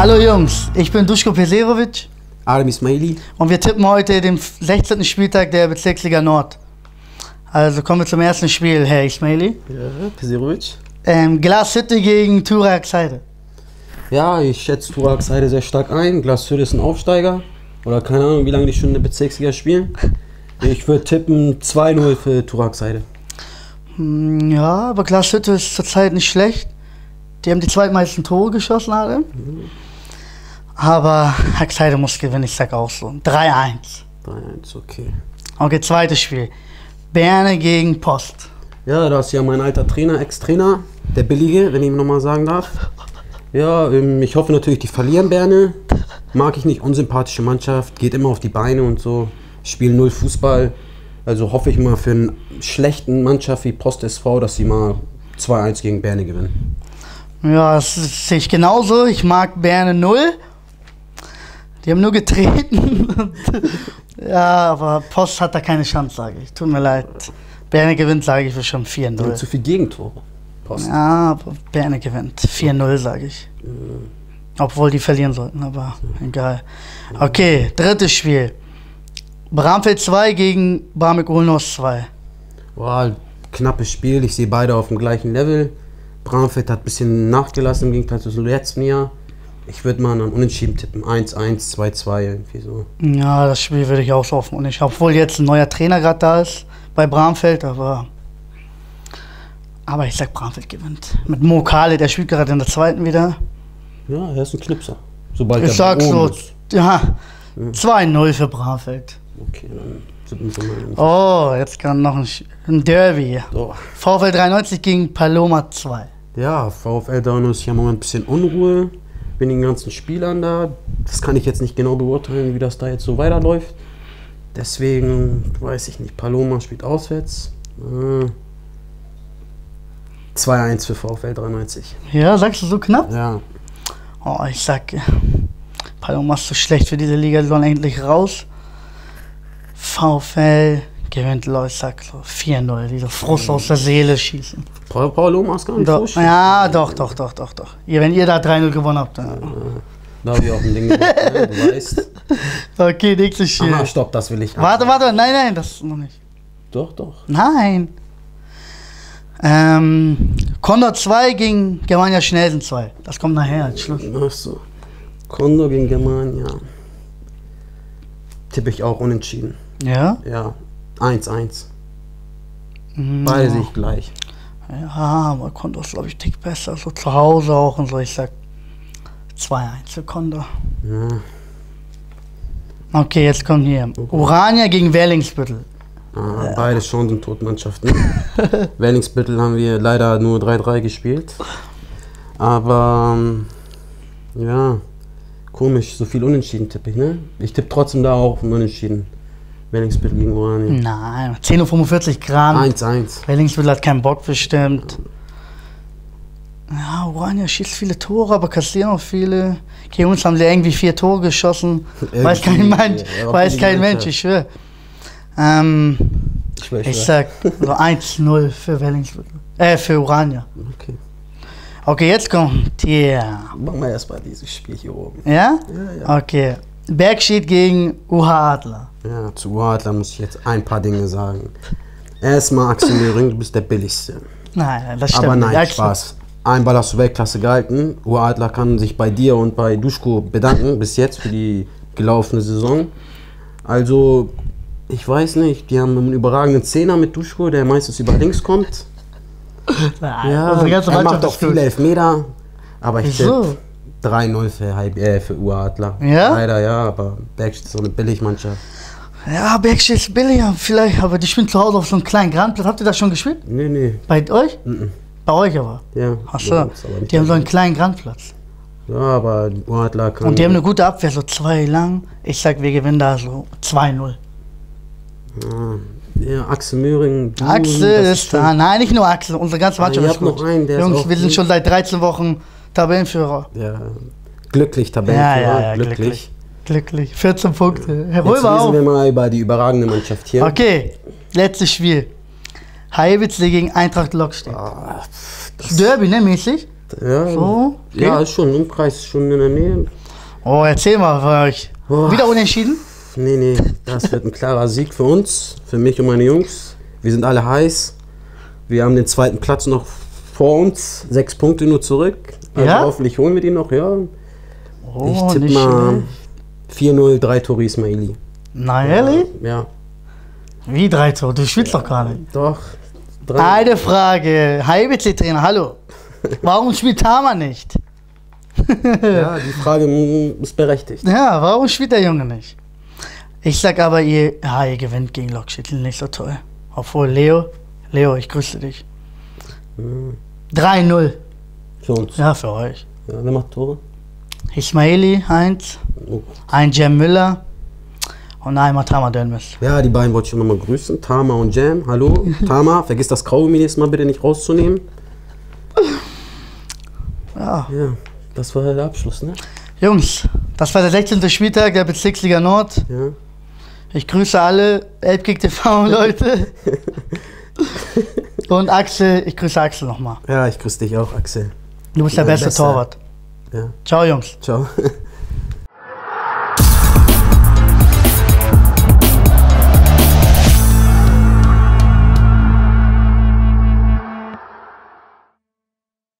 Hallo Jungs, ich bin Duško Peserovic Adem Ismaili. und wir tippen heute den 16. Spieltag der Bezirksliga Nord. Also kommen wir zum ersten Spiel, Herr Ismaili. Ja, Pesirovic. Ähm, Glas City gegen Turak Seide. Ja, ich schätze Turak Seide sehr stark ein. Glashütte ist ein Aufsteiger. Oder keine Ahnung, wie lange die schon in der Bezirksliga spielen. Ich würde tippen 2-0 für Turak Seide. Hm, Ja, aber Glas City ist zurzeit nicht schlecht. Die haben die zweitmeisten Tore geschossen, alle. Aber Haxheide muss gewinnen, ich sag auch so. 3-1. 3-1, okay. Okay, zweites Spiel. Berne gegen Post. Ja, da ist ja mein alter Trainer, Ex-Trainer, der Billige, wenn ich ihm nochmal sagen darf. Ja, ähm, ich hoffe natürlich, die verlieren Berne. Mag ich nicht, unsympathische Mannschaft, geht immer auf die Beine und so, spielen null Fußball. Also hoffe ich mal für eine schlechten Mannschaft wie Post SV, dass sie mal 2-1 gegen Berne gewinnen. Ja, das sehe ich genauso. Ich mag Berne 0. Die haben nur getreten. ja, aber Post hat da keine Chance, sage ich. Tut mir leid. Berne gewinnt, sage ich, für schon Die haben 4-0. zu viel Gegentore. Post. Ja, aber Berne gewinnt. 4-0, sage ich. Obwohl die verlieren sollten, aber egal. Okay, drittes Spiel. Bramfeld 2 gegen Barmik Ulnos 2. Boah, knappes Spiel. Ich sehe beide auf dem gleichen Level. Bramfeld hat ein bisschen nachgelassen im Gegensatz zum letzten Jahr. Ich würde mal einen Unentschieden tippen. 1-1, 2-2, irgendwie so. Ja, das Spiel würde ich auch so offen. Und ich, obwohl jetzt ein neuer Trainer gerade da ist bei Bramfeld, aber. Aber ich sag, Bramfeld gewinnt. Mit Mo Kale, der spielt gerade in der zweiten wieder. Ja, er ist ein Knipser. Sobald Ich sag so, ist. ja, 2-0 für Bramfeld. Okay, dann. Oh, jetzt kann noch ein, Derby. So. VfL 93 gegen Paloma 2. Ja, VfL Down ist ja im Moment ein bisschen Unruhe. Bin den ganzen Spielern da. Das kann ich jetzt nicht genau beurteilen, wie das da jetzt so weiterläuft. Deswegen weiß ich nicht. Paloma spielt auswärts. Äh, 2-1 für VfL 93. Ja, sagst du so knapp? Ja, Oh, ich sag, Paloma ist so schlecht für diese Liga, die sollen endlich raus. VfL gewinnt, sag so 4-0, diese Frust aus der Seele schießen. Pa- Paloma ist gar nicht Doch, ja, doch, doch, doch, doch, doch. Ihr, wenn ihr da 3-0 gewonnen habt, dann. Da habe ich auch ein Ding gemacht, ne? du weißt. Okay, nächstes Spiel. Aha, stopp, das will ich. Warte, warte, nein, nein, das ist noch nicht. Doch, doch. Nein. Ähm, Condor 2 gegen Germania Schnelsen 2. Das kommt nachher als Schluss. Ach so. Kondo gegen Germania. Tippe ich auch unentschieden. Ja? Ja, 1-1. Mhm. Beide sehe ich gleich. Ja, aber Condor ist, glaube ich, dick besser. So zu Hause auch und so. Ich sag 2-1 für Condor. Ja. Okay, jetzt kommt hier. Urania gegen Werlingsbüttel. Ah, beide Chancentodmannschaften. Wellingsbüttel haben wir leider nur 3-3 gespielt. Aber ähm, ja, komisch, so viel Unentschieden tippe ich, ne? Ich tippe trotzdem da auch Unentschieden. Wellingsbüttel gegen Orania. Nein, 10.45 Uhr Gramm. 1-1. Wellingsbüttel hat keinen Bock bestimmt. Ja, Urania schießt viele Tore, aber kassieren auch viele. Okay, uns haben sie irgendwie vier Tore geschossen. Weiß kein Mensch, ja, weiß kein. Mensch, ich schwöre. Ähm, Ich, schwör, ich sag so 1-0 für Wellingsbüttel. Äh, für Urania. Okay. Okay, jetzt kommt ja. Machen wir erstmal dieses Spiel hier oben. Ja? Ja, ja. Okay. Bergschied gegen UH Adler. Ja, zu Uradler muss ich jetzt ein paar Dinge sagen. Erstmal Axel Möhring, du bist der Billigste. Nein, das stimmt. Aber nein, Axel- Spaß. Ein Ball hast du Weltklasse gehalten. Uradler kann sich bei dir und bei Duschko bedanken bis jetzt für die gelaufene Saison. Also, ich weiß nicht, die haben einen überragenden Zehner mit Duschko, der meistens über links kommt. Nein, Ja, er macht auch viele Elfmeter. Aber ich Wieso? tippe 3-0 für, äh, für Uradler. Ja? Leider ja, aber Bergstedt ist so eine Billigmannschaft. Ja, Bergschied ist billiger vielleicht, aber die spielen zu Hause auf so einem kleinen Grandplatz. Habt ihr das schon gespielt? Nee, nee. Bei euch? Mhm. Bei euch aber. Ja, Ach bei so, uns, aber nicht die haben so einen kleinen Grandplatz. Ja, aber Uradler kann. Und die haben eine gute Abwehr, so zwei lang. Ich sag, wir gewinnen da so 2-0. Ja, ja, Axel Möhring. du, Axel ist da. Nein, nicht nur Axel, unsere ganze Ah, Mannschaft ihr ist gut. noch einen, der Jungs, wir sind schon seit 13 Wochen Tabellenführer. Ja, glücklich Ja, Tabellenführer, ja, ja, glücklich. glücklich. Glücklich. 14 Punkte. Herr Jetzt Römer lesen auf. wir mal über die überragende Mannschaft hier. Okay, letztes Spiel. Heibitzle gegen Eintracht Lockstedt. Ah, Derby, ne, mäßig? Ja, So? ja, ist schon, Umkreis schon in der Nähe. Oh, erzähl mal von euch. Oh. Wieder unentschieden? Nee, nee, das wird ein klarer Sieg für uns, für mich und meine Jungs. Wir sind alle heiß. Wir haben den zweiten Platz noch vor uns, sechs Punkte nur zurück. Also Ja? hoffentlich holen wir die noch, ja. Oh, ich tippe mal schlecht. 4-0, 3 Tore Ismaili. Na, ehrlich? Ja, Wie drei Tore? Du schwitzt doch gar nicht. doch. Drei. Eine Frage. HBC-Trainer, hallo. Warum spielt Tama nicht? Ja, die Frage ist berechtigt. Ja, warum spielt der Junge nicht? Ich sag aber, ihr, ja, ihr gewinnt gegen Lokschüttel nicht so toll. Obwohl, Leo, Leo, ich grüße dich. 3-0. Für uns. Ja, für euch. Ja, wer macht Tore? Ismaili, eins. Oh. Ein Jam Müller. Und einmal Tama Dönmes. Ja, die beiden wollte ich nochmal grüßen. Tama und Jam, hallo. Tama, vergiss das Kaugummi nächstes Mal bitte nicht rauszunehmen. Ja. Ja, das war der Abschluss, ne? Jungs, das war der 16. Spieltag der Bezirksliga Nord. Ja. Ich grüße alle Elbkick TV Leute. Und Axel, ich grüße Axel nochmal. Ja, ich grüße dich auch, Axel. Du bist der Ja, beste besser. Torwart. Чаа юм л. Чаа.